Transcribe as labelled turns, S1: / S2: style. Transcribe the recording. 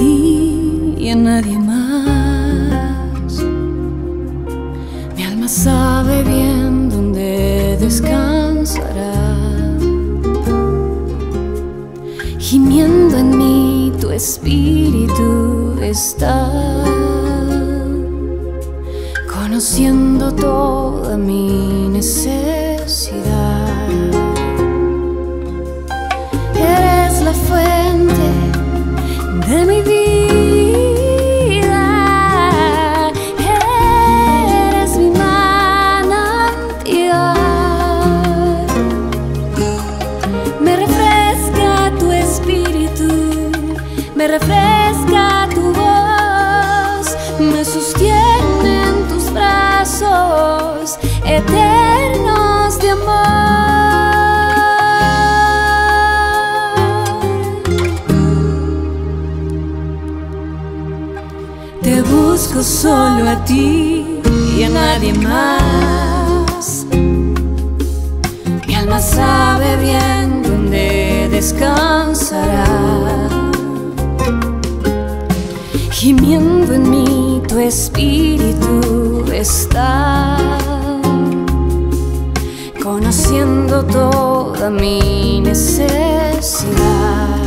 S1: y a nadie más. Mi alma sabe bien dónde descansará. Gimiendo en mí tu espíritu está. Conociendo toda mi necesidad. Me refresca tu espíritu, me refresca tu voz, me sostiene en tus brazos eternos de amor. Te busco solo a ti y a nadie más. Mi alma sabe bien descansará. Gimiendo en mí tu espíritu está. Conociendo toda mi necesidad.